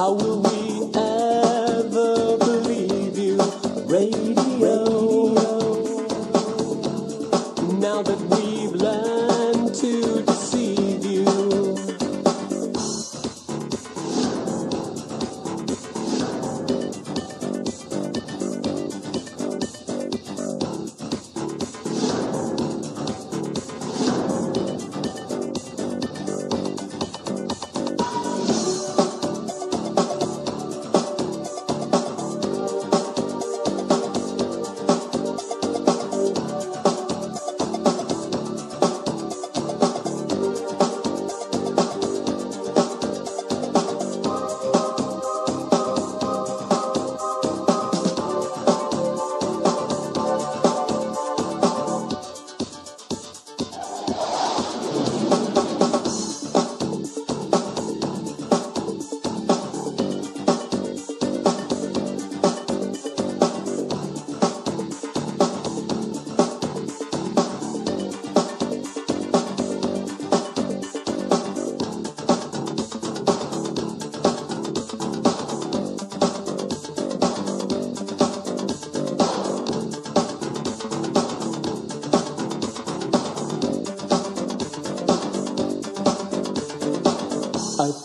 How will we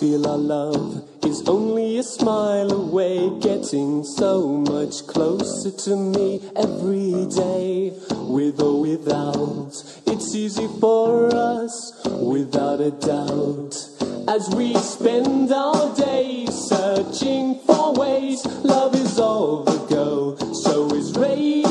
feel our love is only a smile away, getting so much closer to me every day. With or without, it's easy for us, without a doubt. As we spend our days searching for ways, love is all the go, so is radio.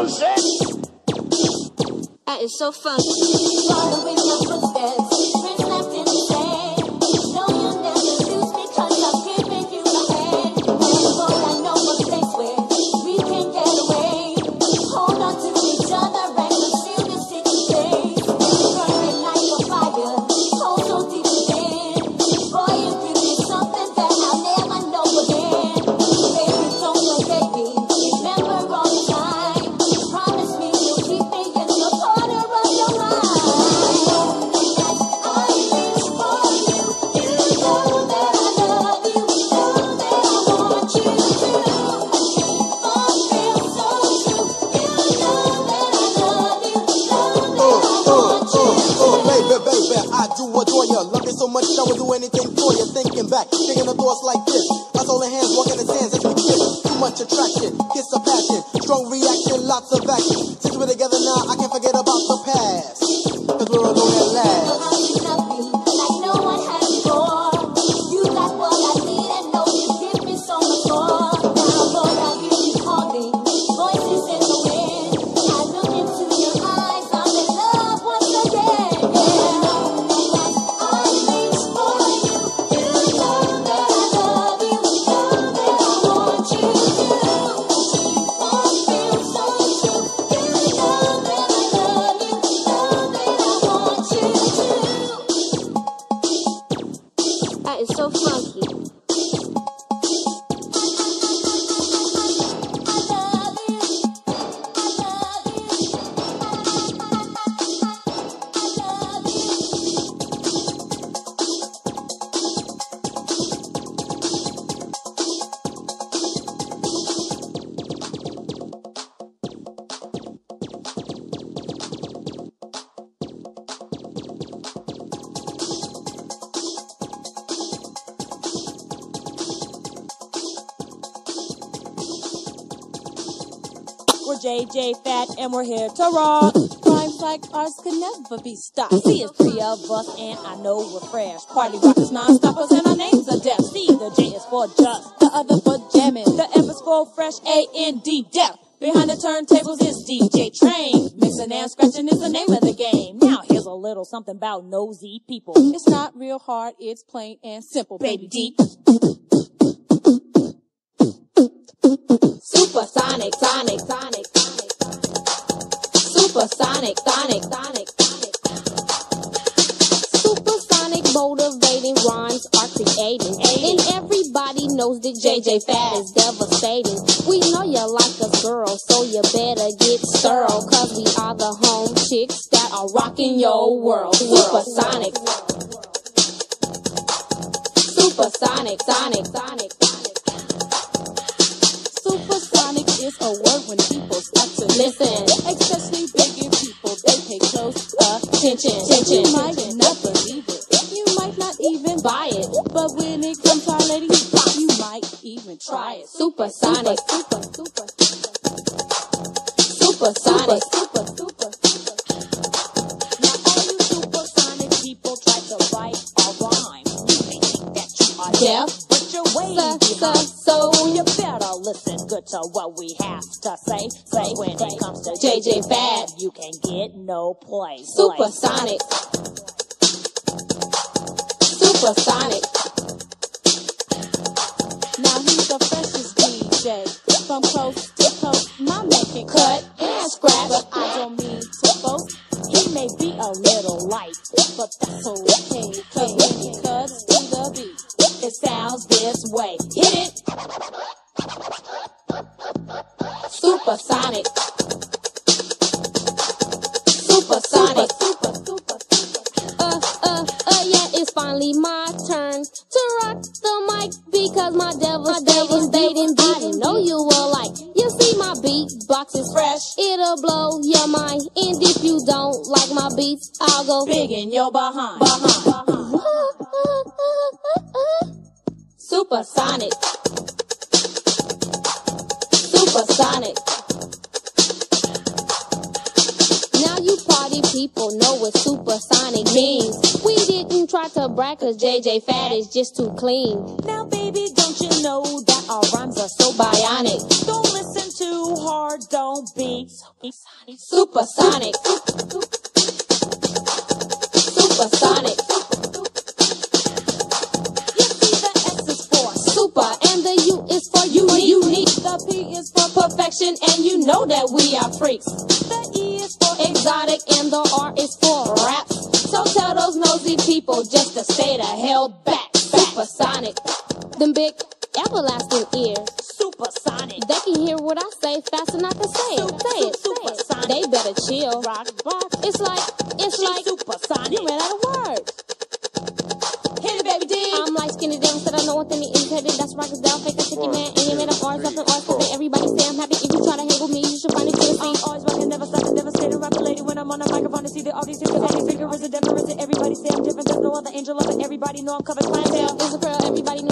Music. That is so fun. Kiss. Too much attraction, JJ Fad and we're here to rock. Crimes like ours could never be stopped. See, it's three of us and I know we're fresh. Party rockers, non-stoppers, and our names are deaf. See, the J is for just, the other for jamming. The F is for fresh, A A-N-D, deaf. Behind the turntables is DJ Train. Mixing and scratching is the name of the game. Now here's a little something about nosy people. It's not real hard, it's plain and simple, baby D. Supersonic, sonic, sonic, sonic. Supersonic, sonic, sonic, sonic. Supersonic motivating rhymes are creating. And everybody knows that JJ Fad is devastating. We know you like us, girl, so you better get thorough. Cause we are the home chicks that are rocking your world. Supersonic. Supersonic, sonic, sonic, is a word when people start to Listen. Especially bigger people, they pay close attention. Attention. You might not believe it. You might not even Buy it. But when it comes to our ladies, you might even try it. Supersonic. Super, super, Supersonic. super, super, super. Now all you supersonic people try to write or rhyme. You think that you are Deaf. So, so, behind. so You better listen good to what we have to say. Say when it comes to JJ Fad, you can get no place. supersonic. Supersonic. People know what supersonic means. We didn't try to brag cause JJ Fad is just too clean. Now, baby, don't you know that our rhymes are so Bionic. Don't listen too hard, don't be Supersonic. Supersonic. You unique. the P is for Perfection and you know that we are freaks. the E is for Exotic and the R is for raps. So tell those nosy people just to stay the hell back. Supersonic. Them big everlasting ears. supersonic. They can hear what I say fast and I can say it. Say it. Say it. They better chill. Rock, rock. It's like, it's like, supersonic. you ran out of words. Baby D. I'm like skinny devil, said I know one thing indicated. That's rock is down, fake a chicken man. And you made up R's up and R's for Everybody say I'm happy. If you try to hang with me, you should find it to the I'm always rocking, never stopping, devastating, rapping lady when I'm on the microphone to see the audience because any figure is a difference. and Everybody say I'm different, there's no other angel of it. Everybody know I'm covered clientele. It's a pearl, everybody knows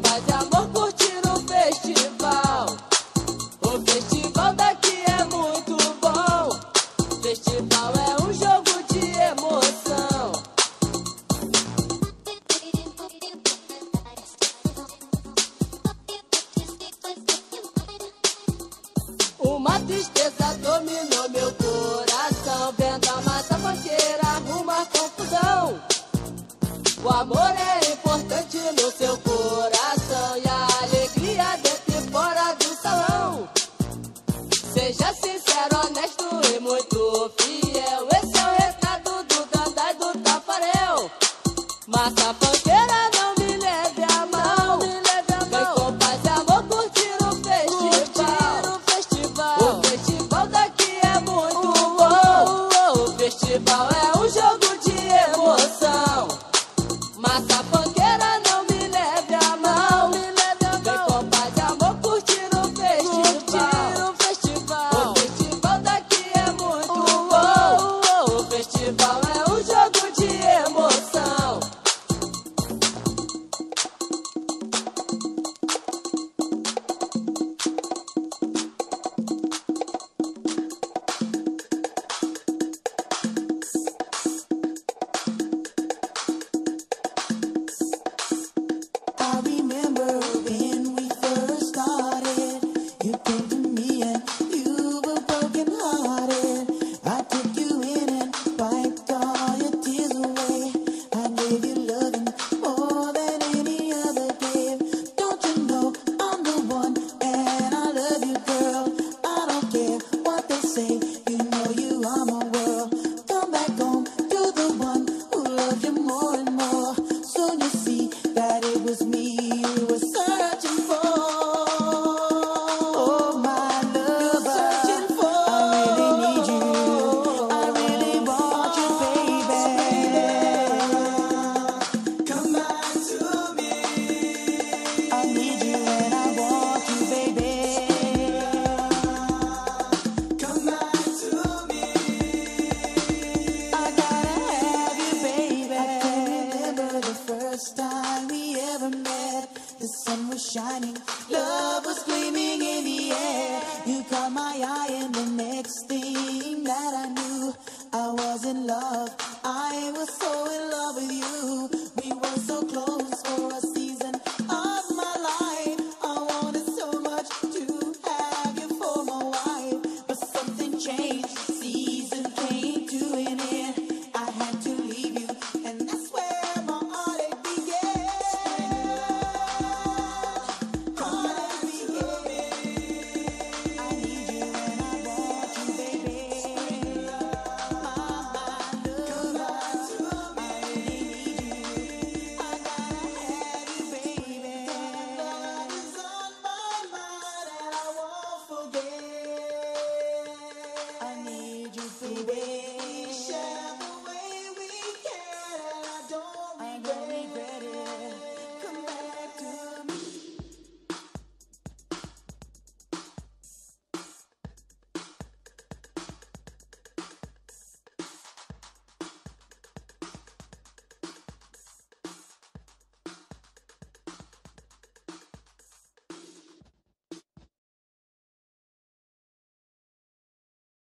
Tropa amor curtindo o festival.